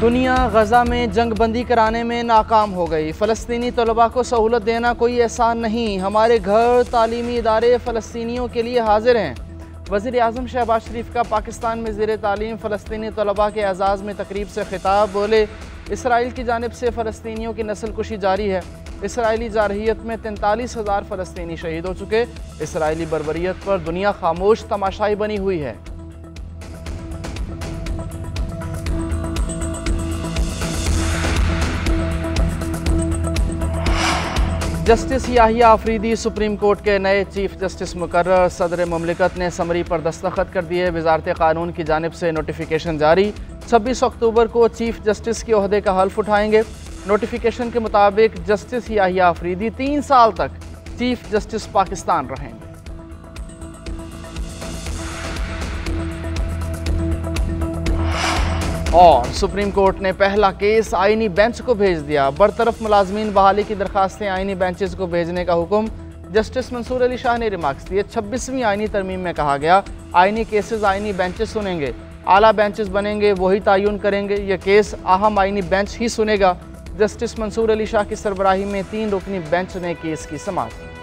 दुनिया गजा में जंग बंदी कराने में नाकाम हो गई। फ़लस्तनी तलबा को सहूलत देना कोई एहसान नहीं। हमारे घर, तालीमी इदारे फ़लस्तियों के लिए हाजिर हैं। वज़ी अजम शहबाज शरीफ का पाकिस्तान में ज़ेर तालीम फ़लस्तनी तलबा के एजाज़ में तकरीब से ख़िताब। बोले, इसराइल की जानब से फ़लस्तियों की नस्ल कुशी जारी है। इसराइली जारहीत में तैंतालीस हज़ार फ़लस्तनी शहीद हो चुके। इसराइली बरबरीत पर दुनिया खामोश, तमाशाई बनी हुई है। Justice Yahya Afridi supreme court के नए चीफ जस्टिस मुकर सदर ममलिकत ने समरी पर दस्तखत कर दिए। वजारत कानून की जानब से नोटिफिकेशन जारी। छब्बीस अक्टूबर को चीफ जस्टिस के अहदे का हल्फ उठाएँगे। नोटिफिकेशन के मुताबिक जस्टिस याहिया आफरीदी तीन साल तक चीफ जस्टिस पाकिस्तान रहेंगे। और सुप्रीम कोर्ट ने पहला केस आईनी बेंच को भेज दिया। बरतरफ मुलाजमीन बहाली की दरखास्तें आईनी बेंचेस को भेजने का हुक्म। जस्टिस मंसूर अली शाह ने रिमार्क्स दिए। छब्बीसवीं आईनी तरमीम में कहा गया, आईनी केसेस आईनी बेंचेस सुनेंगे। आला बेंचेस बनेंगे, वही तयन करेंगे। यह केस अहम आईनी बेंच ही सुनेगा। जस्टिस मंसूर अली शाह की सरबराही में तीन रुकनी बेंच ने केस की समाप्त।